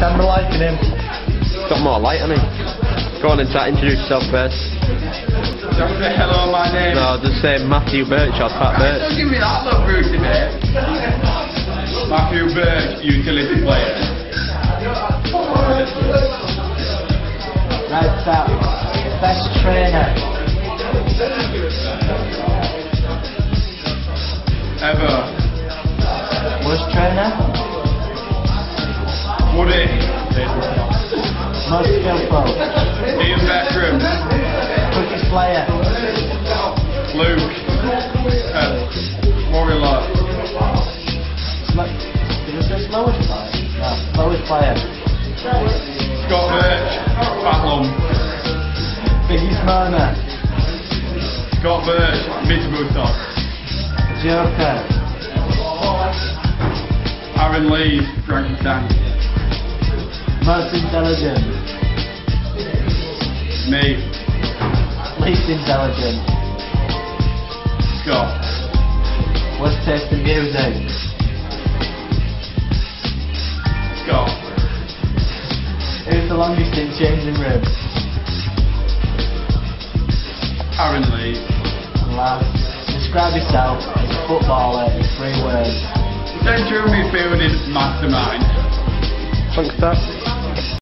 camera liking him. Got more light on him. Go on and start introduce yourself first. Don't say hello, my name. No, just say Matthew Birchard, Tat Birch. Don't give me that look, Brucey, mate. Matthew Birch, utility player. Right, start. Best trainer. Ever. Worst trainer. Woody. Most skillful. Ian Beckram. Quickest player. Luke. Uh, Warrior. Sl- Did say slowest player? No, slowest player. Scott Birch. Fat moaner. Scott Birch. Mitsubuto. Joker. Aaron Lee. Frankie Tank. Most intelligent. Me. Least intelligent. Scott. Worst taste in music. Scott. Who's the longest in changing room? Aaron Lee. And last, describe yourself as a footballer in three words. Central midfielding mastermind. Thanks, Tat.